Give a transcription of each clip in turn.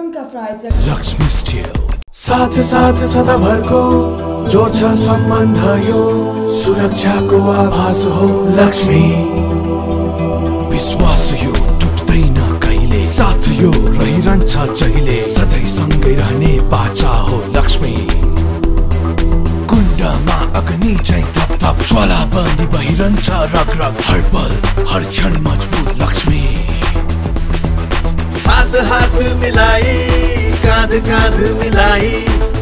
कार्यक्रमका प्रायोजक लक्ष्मी स्टिल साथ साथ सदाभरको जोड्छ सम्बन्ध यो सुरक्षाको आभास हो लक्ष्मी। विश्वास यो टुट्दैन कहिले? साथ यो रहिरहन्छ जहिले? सधैँ सँगै रहने बाचा हो लक्ष्मी। कुण्डमा अग्नि झैँ थप थप ज्वाला बनी बहिरहन्छ रग रग हर पल, हर क्षण मजबुत लक्ष्मी। हात हात मिलाई काँध काँध मिलाई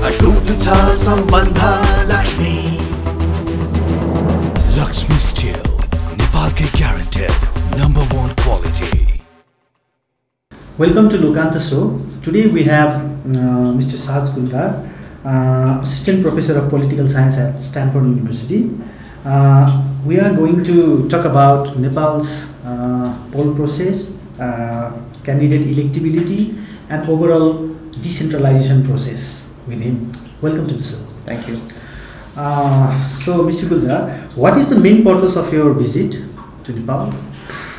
अटुट छ सम्बन्ध लक्ष्मी लक्ष्मी स्टिल नेपालकै guaranteed number one quality Welcome to Lokanta Show. Today we have uh, Mr. Saj Gundar, uh, Assistant Professor of Political Science at Stanford University. Uh, we are going to talk about Nepal's uh, poll process, uh, candidate electability, and overall decentralization process within. Welcome to the show. Thank you. Uh, so, Mr. Gulzar, what is the main purpose of your visit to Nepal?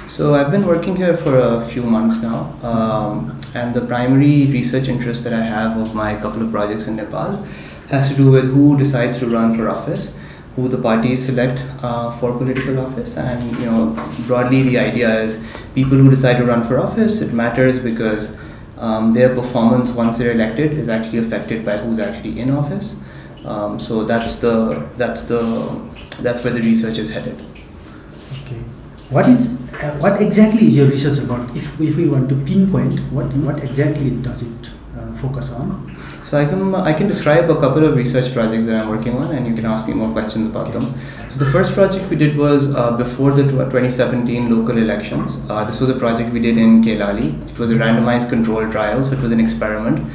So I've been working here for a few months now, um, and the primary research interest that I have of my couple of projects in Nepal has to do with who decides to run for office, who the parties select uh, for political office, and you know broadly the idea is people who decide to run for office. It matters because um, their performance once they're elected is actually affected by who's actually in office. Um, so that's the that's the that's where the research is headed. Okay. What is uh, what exactly is your research about? If, if we want to pinpoint, what what exactly does it uh, focus on? So I can I can describe a couple of research projects that I'm working on, and you can ask me more questions about them. So the first project we did was uh, before the 2017 local elections. Uh, this was a project we did in Kailali. It was a randomized control trial, so it was an experiment.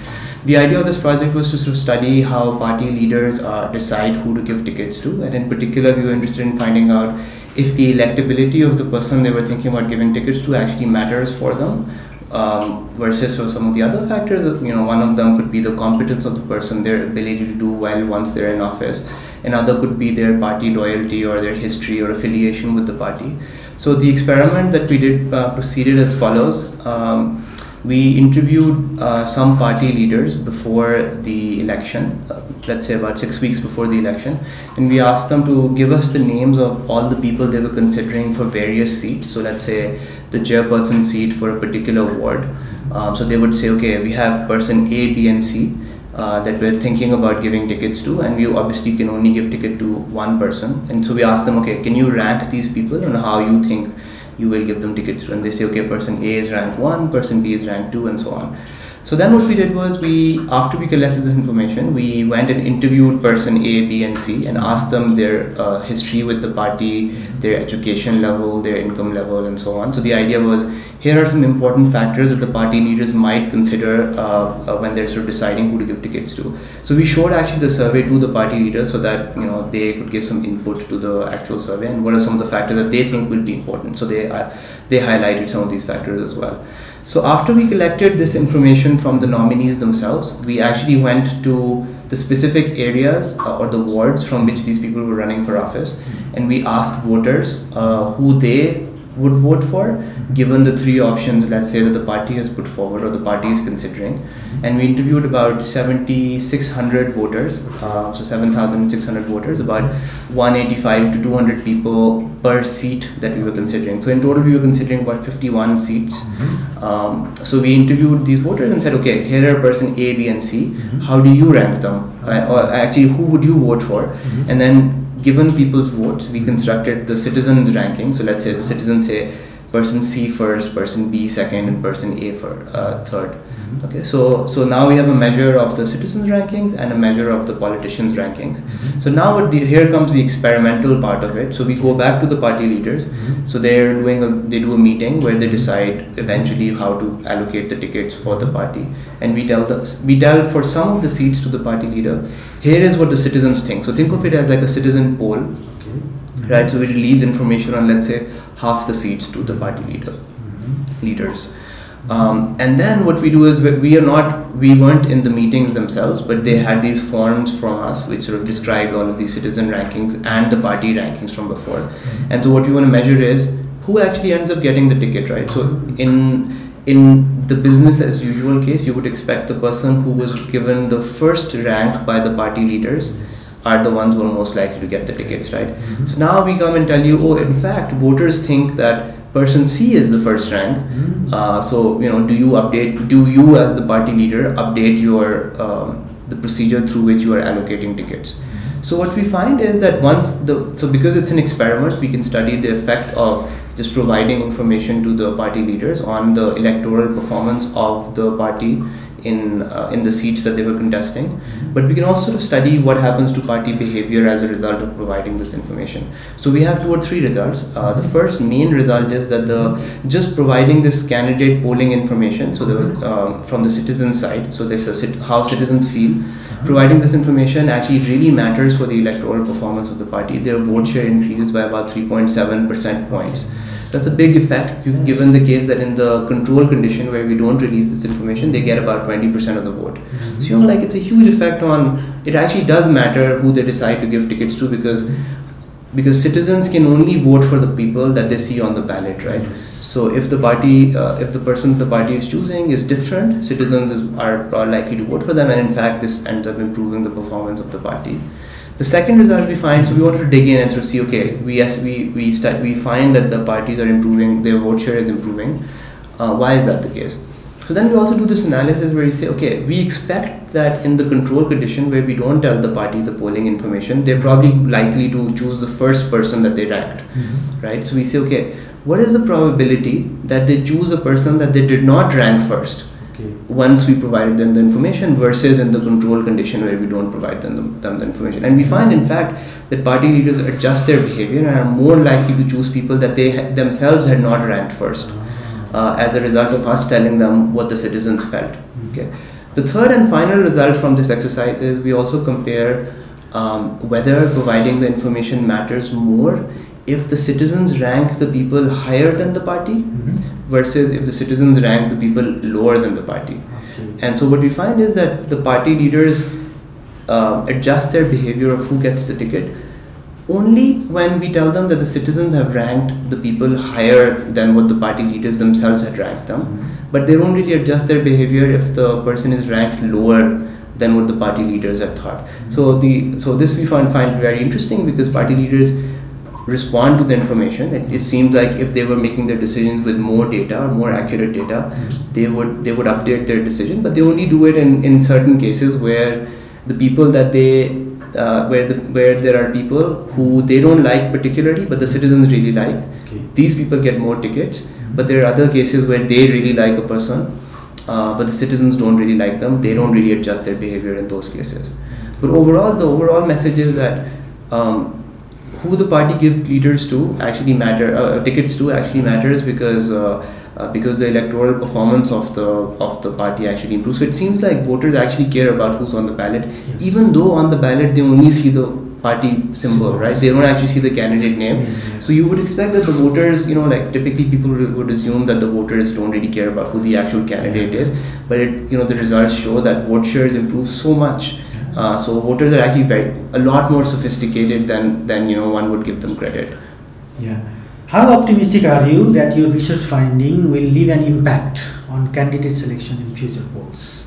The idea of this project was to sort of study how party leaders uh, decide who to give tickets to, and in particular, we were interested in finding out if the electability of the person they were thinking about giving tickets to actually matters for them um, versus some of the other factors. You know, one of them could be the competence of the person, their ability to do well once they're in office. Another could be their party loyalty or their history or affiliation with the party. So the experiment that we did uh, proceeded as follows. Um, we interviewed uh, some party leaders before the election, uh, let's say about six weeks before the election, and we asked them to give us the names of all the people they were considering for various seats. So, let's say the chairperson seat for a particular ward. Um, so, they would say, okay, we have person A, B, and C. Uh, that we're thinking about giving tickets to, and we obviously can only give ticket to one person. And so we asked them, okay, can you rank these people and how you think you will give them tickets? And they say, okay, person A is rank one, person B is rank two, and so on. So then what we did was we, after we collected this information, we went and interviewed person A, B, and C and asked them their uh, history with the party, their education level, their income level, and so on. So the idea was here are some important factors that the party leaders might consider uh, uh, when they're sort of deciding who to give tickets to. So we showed actually the survey to the party leaders so that you know they could give some input to the actual survey and what are some of the factors that they think will be important. So they uh, they highlighted some of these factors as well. So after we collected this information from the nominees themselves, we actually went to the specific areas uh, or the wards from which these people were running for office, and we asked voters uh, who they would vote for, given the three options, let's say that the party has put forward or the party is considering, and we interviewed about 7,600 voters, uh, so 7,600 voters, about 185 to 200 people per seat that we were considering. So in total, we were considering about 51 seats. Um, so we interviewed these voters and said, okay, here are person A, B, and C. How do you rank them? Uh, or actually, who would you vote for? And then, given people's votes, we constructed the citizens ranking. So let's say the citizens say person C first, person B second, and person A for uh, 3rd mm-hmm. Okay, so so now we have a measure of the citizens rankings and a measure of the politicians rankings. Mm-hmm. So now what the, here comes the experimental part of it. So we go back to the party leaders. Mm-hmm. So they're doing a they do a meeting where they decide eventually how to allocate the tickets for the party, and we tell the we tell for some of the seats to the party leader. Here is what the citizens think. So think of it as like a citizen poll. Mm-hmm. right? So we release information on let's say half the seats to the party leader mm-hmm. leaders. Um, and then what we do is we, we are not we weren't in the meetings themselves, but they had these forms from us which sort of described all of these citizen rankings and the party rankings from before. Mm-hmm. And so what we want to measure is who actually ends up getting the ticket, right? So in in the business as usual case, you would expect the person who was given the first rank by the party leaders are the ones who are most likely to get the tickets, right? Mhm. So now we come and tell you, oh, in fact, voters think that person C is the first rank. Mhm. Uh, so you know, do you update? Do you, as the party leader, update your um, the procedure through which you are allocating tickets? So what we find is that once the so because it's an experiment, we can study the effect of just providing information to the party leaders on the electoral performance of the party in uh, in the seats that they were contesting. But we can also study what happens to party behavior as a result of providing this information. So we have two or three results. Uh, the first main result is that the just providing this candidate polling information. So there was um, from the citizen side. So this is how citizens feel. Providing this information actually really matters for the electoral performance of the party. Their vote share increases by about 3.7 percent points. That's a big effect, given the case that in the control condition where we don't release this information, they get about 20% of the vote. So you know, like it's a huge effect on. It actually does matter who they decide to give tickets to because because citizens can only vote for the people that they see on the ballot, right? So if the party, uh, if the person the party is choosing is different, citizens is, are are likely to vote for them, and in fact, this ends up improving the performance of the party. The second result we find, so we wanted to dig in and sort of see, okay, we yes, we we start, we find that the parties are improving, their vote share is improving. Uh, why is that the case? So then we also do this analysis where we say, okay, we expect that in the control condition where we don't tell the party the polling information, they're probably likely to choose the first person that they ranked, Mhm. right? So we say, okay, what is the probability that they choose a person that they did not rank first? Okay. once we provided them the information versus in the control condition where we don't provide them the, them the information. And we find, in fact, that party leaders adjust their behavior and are more likely to choose people that they ha- themselves had not ranked first uh, as a result of us telling them what the citizens felt. Okay. The third and final result from this exercise is we also compare um, whether providing the information matters more if the citizens rank the people higher than the party Mhm. versus if the citizens rank the people lower than the party. Okay. And so what we find is that the party leaders uh, adjust their behavior of who gets the ticket only when we tell them that the citizens have ranked the people higher than what the party leaders themselves had ranked them. Mhm. But they don't really adjust their behavior if the person is ranked lower than what the party leaders had thought. So the so this we find find very interesting because party leaders respond to the information. It, it seems like if they were making their decisions with more data or more accurate data, they would they would update their decision. But they only do it in, in certain cases where the people that they uh, where the where there are people who they don't like particularly, but the citizens really like. Okay. These people get more tickets. But there are other cases where they really like a person, uh, but the citizens don't really like them. They don't really adjust their behavior in those cases. But overall, the overall message is that um, who the party give leaders to actually matter. Uh, tickets to actually matters because uh, uh, because the electoral performance of the of the party actually improves. So it seems like voters actually care about who's on the ballot, Yes. even though on the ballot they only see the party symbol, right? They don't actually see the candidate name. Yes. So you would expect that the voters, you know, like typically people would would assume that the voters don't really care about who the actual candidate Yeah. is, but it, you know, the results show that vote shares improve so much. Uh, so voters are actually very a lot more sophisticated than than you know one would give them credit. Yeah. How optimistic are you that your research finding will leave an impact on candidate selection in future polls?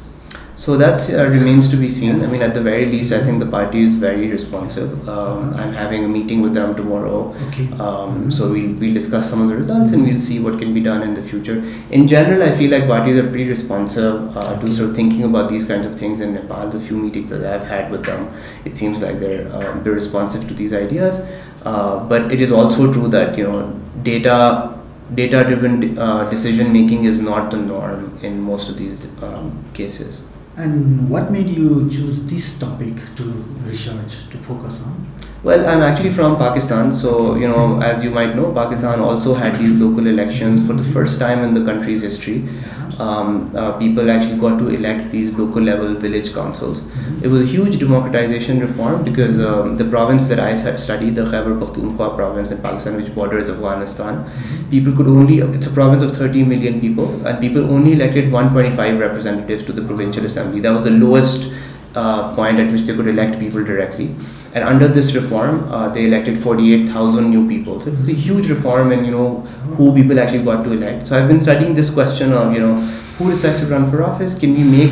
So that uh, remains to be seen. I mean, at the very least, I think the party is very responsive. Um, I'm having a meeting with them tomorrow. Okay. Um, so we'll, we'll discuss some of the results and we'll see what can be done in the future. In general, I feel like parties are pretty responsive uh, to sort of thinking about these kinds of things in Nepal. The few meetings that I've had with them, it seems like they're um, they're responsive to these ideas. Uh, but it is also true that you know data data driven uh, decision making is not the norm in most of these um, cases. And what made you choose this topic to research, to focus on? Well, I'm actually from Pakistan, so you know, as you might know, Pakistan also had these local elections for the first time in the country's history. Um, uh, people actually got to elect these local level village councils. It was a huge democratization reform because um, the province that I studied, the Khyber Pakhtunkhwa province in Pakistan, which borders Afghanistan, people could only, it's a province of 30 million people, and people only elected 125 representatives to the provincial assembly. That was the lowest uh, point at which they could elect people directly. And under this reform, uh, they elected 48,000 new people. So it was a huge reform and, you know who people actually got to elect. So I've been studying this question of you know who decides to run for office. Can we make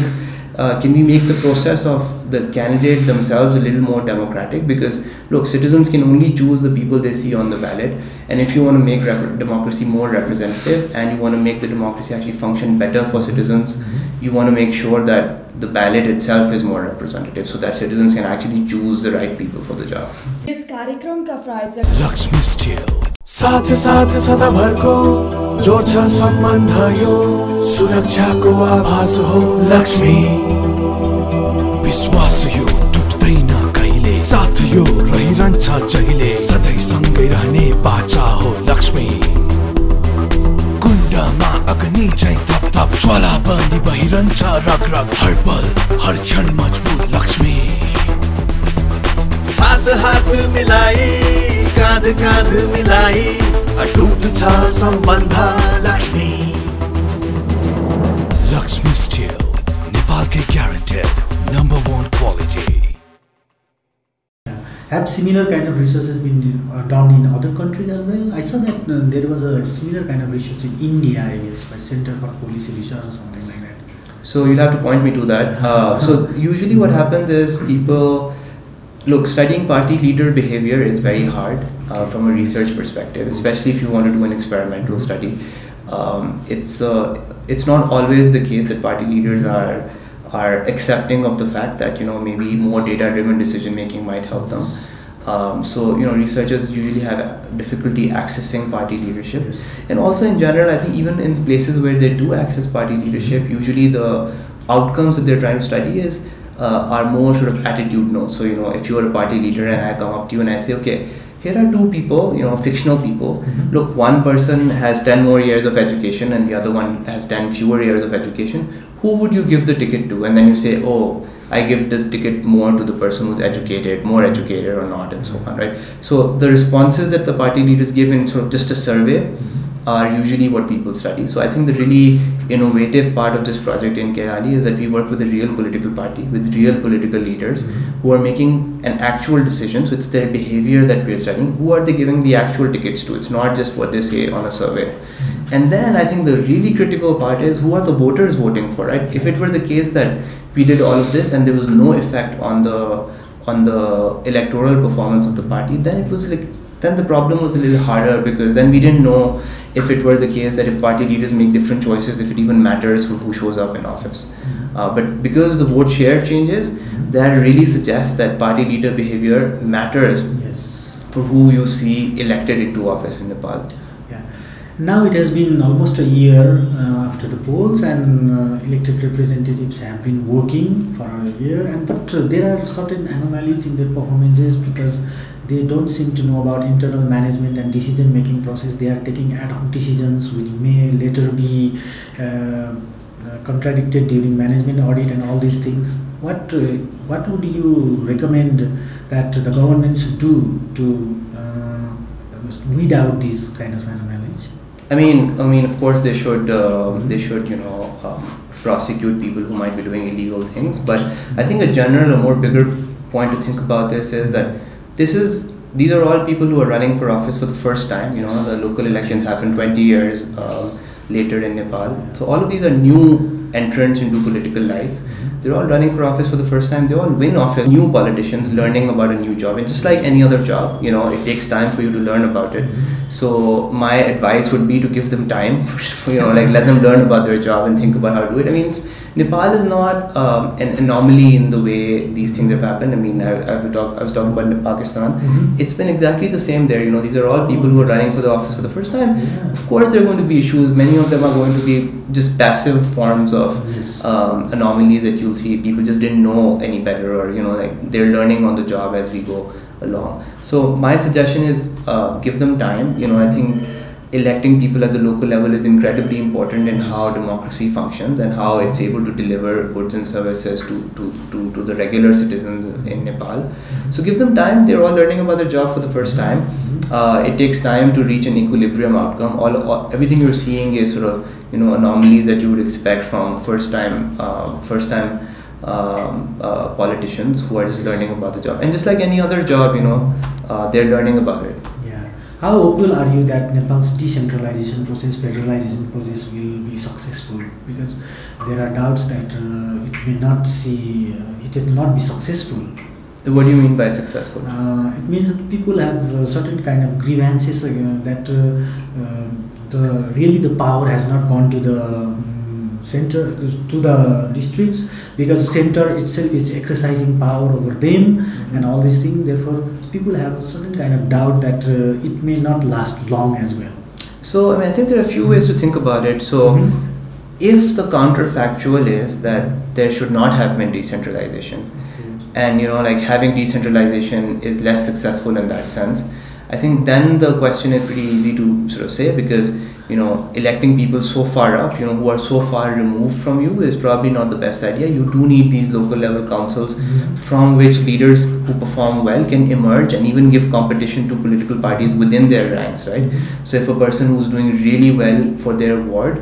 uh, can we make the process of the candidate themselves a little more democratic? Because look, citizens can only choose the people they see on the ballot, and if you want to make rep- democracy more representative and you want to make the democracy actually function better for citizens, you want to make sure that the ballot itself is more representative, so that citizens can actually choose the right people for the job. Yes कार्यक्रमका प्रायोजक Lakshmi still साथ साथ सदाभरको जोड्छ सम्बन्ध यो सुरक्षाको आभास हो लक्ष्मी विश्वास यो टुट्दैन कहिले? साथ यो रहिरहन्छ जहिले? सधैँ सँगै रहने बाचा हो लक्ष्मी। कुण्डमा अग्नि चाहिँ थप थप ज्वाला बनी बहिरहन्छ रग रग हर पल हर क्षण मजबुत लक्ष्मी। हात हात मिलाई काँध काँध मिलाई अटुट छ सम्बन्ध लक्ष्मी। लक्ष्मी स्टिल नेपालकै guaranteed number one quality. Have similar kind of researches been uh, done in other countries as well? I saw that uh, there was a similar kind of research in India, I guess, by Center for Policy Research or something like that. So you'll have to point me to that. Uh, so usually what happens is people look studying party leader behavior is very hard uh, from a research perspective especially if you want to do an experimental study um, it's uh, it's not always the case that party leaders are are accepting of the fact that you know maybe more data driven decision making might help them. Um, so you know researchers usually have difficulty accessing party leadership Yes. and also in general i think even in places where they do access party leadership usually the outcomes that they're trying to study is uh, are more sort of attitude no so you know if you're a party leader and i come up to you and i say okay here are two people you know fictional people. Mm-hmm. Look one person has 10 more years of education and the other one has 10 fewer years of education. Who would you give the ticket to? And then you say oh I give the ticket more to the person who's educated, more educated or not, and so on, right? So the responses that the party leaders give in sort of just a survey mm-hmm. Are usually what people study. So I think the really innovative part of this project in Kailali is that we work with a real political party, with real political leaders mm-hmm. who are making an actual decision. So it's their behavior that we're studying. Who are they giving the actual tickets to? It's not just what they say on a survey. Mm-hmm. And then I think the really critical part is who are the voters voting for, right? If it were the case that we did all of this and there was no effect on the on the electoral performance of the party, then it was like then the problem was a little harder because then we didn't know if it were the case that if party leaders make different choices, if it even matters for who shows up in office. Uh, but because the vote share changes, that really suggests that party leader behavior matters Yes. for who you see elected into office in Nepal. Yeah. Now it has been almost a year uh, after the polls, and uh, elected representatives have been working for a year. And but there are certain anomalies in their performances because they don't seem to know about internal management and decision making process. They are taking ad hoc decisions which may later be uh, uh, contradicted during management audit and all these things. What uh, what would you recommend that the government should do to uh, weed out these kind of anomalies? I mean, I mean, of course, they should um, they should you know um, prosecute people who might be doing illegal things. But I think a general, a more bigger point to think about this is that this is these are all people who are running for office for the first time. You know, the local elections happened 20 years um, later in Nepal. So all of these are new entrants into political life. They're all running for office for the first time. They all win office. New politicians learning about a new job, and just like any other job, you know, it takes time for you to learn about it. So my advice would be to give them time. For, you know, like let them learn about their job and think about how to do it. I mean, it's, Nepal is not um, an anomaly in the way these things have happened. I mean, I, I, talk, I was talking about Pakistan. Mhm. It's been exactly the same there. You know, these are all people who are running for the office for the first time. Yeah. Of course, there are going to be issues. Many of them are going to be just passive forms of Yes. um, anomalies that you'll see. People just didn't know any better, or you know, like they're learning on the job as we go along. So my suggestion is uh, give them time. You know, I think electing people at the local level is incredibly important in how democracy functions and how it's able to deliver goods and services to, to, to, to the regular citizens in Nepal. So give them time. They're all learning about their job for the first time. Uh, it takes time to reach an equilibrium outcome. All, all everything you're seeing is sort of you know anomalies that you would expect from first time uh, first time um, uh, politicians who are just learning about the job. And just like any other job, you know, uh, they're learning about it. How hopeful are you that Nepal's decentralization process, federalization process will be successful? Because there are doubts that uh, it may not see, uh, it will not be successful. What do you mean by successful? Uh, it means that people have uh, certain kind of grievances uh, that uh, uh, the really the power has not gone to the center to the districts because center itself is exercising power over them and all these things. Therefore, people have certain kind of doubt that uh, it may not last long as well. So, I mean, I think there are a few ways to think about it. So, Mhm. if the counterfactual is that there should not have been decentralization, and you know like having decentralization is less successful in that sense i think then the question is pretty easy to sort of say because you know electing people so far up you know who are so far removed from you is probably not the best idea. You do need these local level councils Mhm. from which leaders who perform well can emerge and even give competition to political parties within their ranks right? So if a person who's doing really well for their ward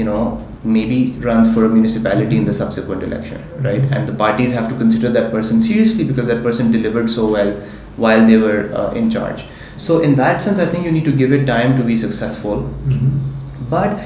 you know maybe runs for a municipality in the subsequent election right? And the parties have to consider that person seriously because that person delivered so well while they were uh, in charge so in that sense i think you need to give it time to be successful Mhm. but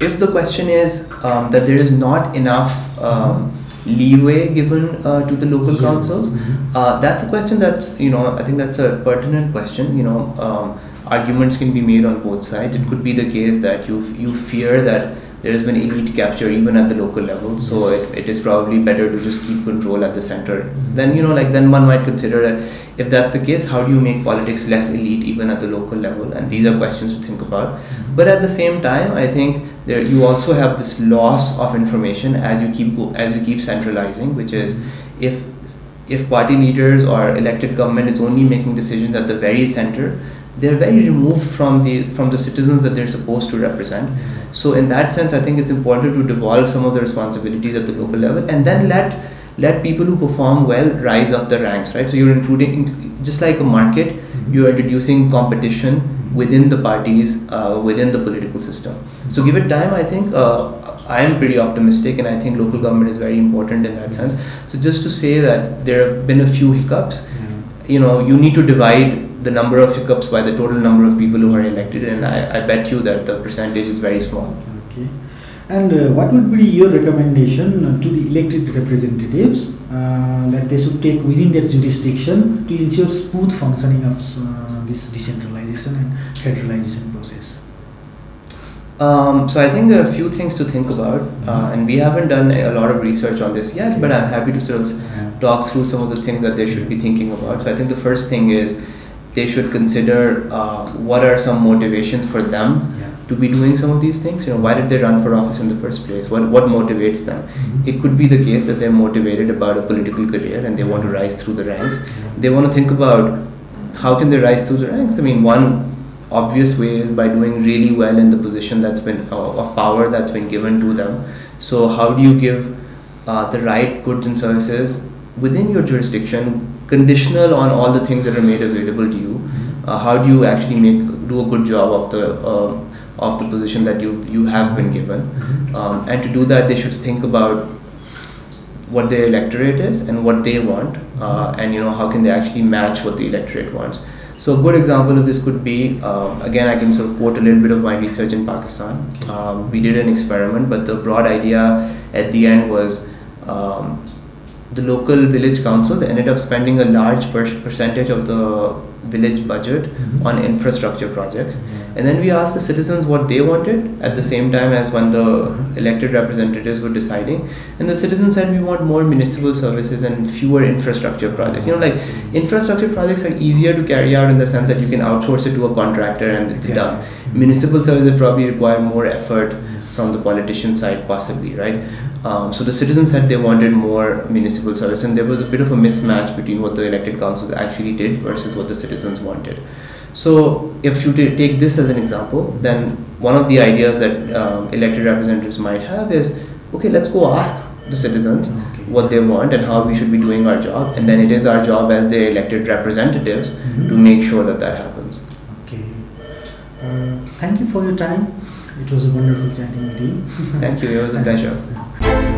if the question is um, that there is not enough um, leeway given uh, to the local Yeah. councils, Mhm. uh, that's a question that's you know I think that's a pertinent question. You know, um, arguments can be made on both sides. It could be the case that you f- you fear that there has been elite capture even at the local level, so Yes. it, it is probably better to just keep control at the center. Then you know like then one might consider that if that's the case, how do you make politics less elite even at the local level? And these are questions to think about. Mm-hmm. But at the same time, I think there you also have this loss of information as you keep go, as you keep centralizing, which is mm-hmm. if if party leaders or elected government is only making decisions at the very center, they're very removed from the from the citizens that they're supposed to represent. So in that sense, I think it's important to devolve some of the responsibilities at the local level and then let let people who perform well rise up the ranks, right? So you're including just like a market, you're introducing competition within the parties, uh, within the political system. So give it time. I think uh, I am pretty optimistic, and I think local government is very important in that sense. So just to say that there have been a few hiccups, you know, you need to divide the number of hiccups by the total number of people who are elected, and I, I bet you that the percentage is very small. Okay. And uh, what would be your recommendation to the elected representatives uh, that they should take within their jurisdiction to ensure smooth functioning of uh, this decentralization and federalization process? Um, so I think there are a few things to think about, uh, and we haven't done a lot of research on this yet. But I'm happy to sort of talk through some of the things that they should be thinking about. So I think the first thing is they should consider uh, what are some motivations for them Yeah. to be doing some of these things. You know, why did they run for office in the first place? What what motivates them? Mhm. It could be the case that they're motivated about a political career and they want to rise through the ranks. They want to think about how can they rise through the ranks. I mean, one obvious way is by doing really well in the position that's been uh, of power that's been given to them. So how do you give uh, the right goods and services within your jurisdiction, conditional on all the things that are made available to you? Uh, how do you actually make do a good job of the um, of the position that you you have been given? Um, and to do that, they should think about what their electorate is and what they want, uh, and you know how can they actually match what the electorate wants. So a good example of this could be, um, again, I can sort of quote a little bit of my research in Pakistan. Um, we did an experiment, but the broad idea at the end was um, the local village councils ended up spending a large per- percentage of the village budget Mhm. on infrastructure projects. Yeah. And then we asked the citizens what they wanted at the same time as when the elected representatives were deciding. And the citizens said, we want more municipal services and fewer infrastructure projects. You know, like mm-hmm. infrastructure projects are easier to carry out in the sense that you can outsource it to a contractor and it's done. Exactly. Municipal services probably require more effort Yes. from the politician side, possibly, right? Um, so the citizens said they wanted more municipal service, and there was a bit of a mismatch between what the elected councils actually did versus what the citizens wanted. So, if you ta- take this as an example, then one of the ideas that um, elected representatives might have is okay, let's go ask the citizens Okay. what they want and how we should be doing our job, and then it is our job as their elected representatives Mhm. to make sure that that happens. Okay. Uh, thank you for your time. It was a wonderful chatting with you. Thank you, it was a pleasure. Thank you.